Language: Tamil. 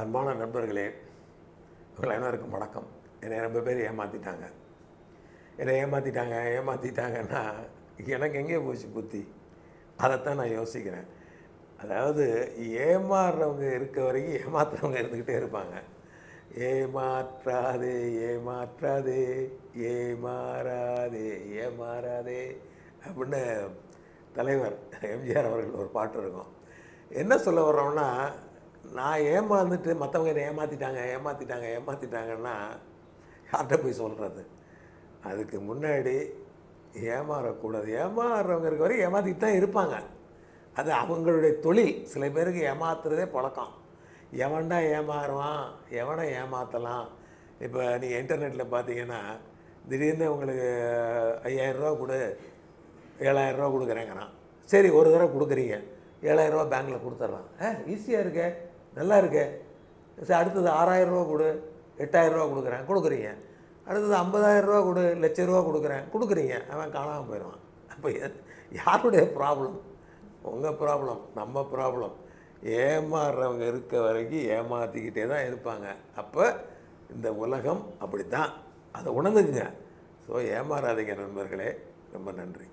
அன்பான நண்பர்களே உங்கள் அனைவருக்கும் வணக்கம். என்னை ரொம்ப பேர் ஏமாற்றிட்டாங்க என்னை ஏமாற்றிட்டாங்க ஏமாற்றிட்டாங்கன்னா எனக்கு எங்கே போச்சு புத்தி. அதைத்தான் நான் யோசிக்கிறேன். அதாவது ஏமாறுறவங்க இருக்க வரைக்கும் ஏமாத்துறவங்க இருந்துக்கிட்டே இருப்பாங்க. ஏமாற்றாதே ஏமாற்றாதே ஏமாறாதே ஏமாறாதே அப்படின்னு தலைவர் எம்ஜிஆர் அவர்கள் ஒரு பாட்டு இருக்கும். என்ன சொல்ல வர்றோம்னா நான் ஏமாந்துட்டு மற்றவங்க இதை ஏமாற்றிட்டாங்க ஏமாற்றிட்டாங்க ஏமாற்றிட்டாங்கன்னா யார்கிட்ட போய் சொல்கிறது அதுக்கு முன்னாடி ஏமாறக்கூடாது. ஏமாறுறவங்க இருக்க வரைக்கும் ஏமாற்றிட்டு தான் இருப்பாங்க. அது அவங்களுடைய தொழில். சில பேருக்கு ஏமாத்துறதே பழக்கம். எவன்டா ஏமாறுவான்? எவனை ஏமாற்றலாம் இப்போ நீங்கள் இன்டர்நெட்டில் பார்த்தீங்கன்னா திடீர்னு உங்களுக்கு ஐயாயிரரூவா கொடு ஏழாயிரரூவா கொடுக்குறேங்கிறான். சரி ஒரு தடவை கொடுக்குறீங்க. ஏழாயிரரூவா பேங்க்கில் கொடுத்துட்றான். ஏ ஈஸியாக இருக்கே. நல்லா இருக்கே சரி அடுத்தது ஆறாயிரரூவா கொடு எட்டாயிரரூவா கொடுக்குறேன் கொடுக்குறீங்க. அடுத்தது ஐம்பதாயிரரூவா கொடு லட்ச ரூபா கொடுக்குறேன் கொடுக்குறீங்க. அவன் காணாமல் போயிடுவான். அப்போ யாருடைய ப்ராப்ளம் உங்கள் ப்ராப்ளம் நம்ம ப்ராப்ளம் ஏமாறுறவங்க இருக்க வரைக்கும் ஏமாற்றிக்கிட்டே தான் இருப்பாங்க. அப்போ இந்த உலகம் அப்படி தான் அதை உணர்ந்துக்குங்க. ஸோ ஏமாறாதீங்க நண்பர்களே. ரொம்ப நன்றி.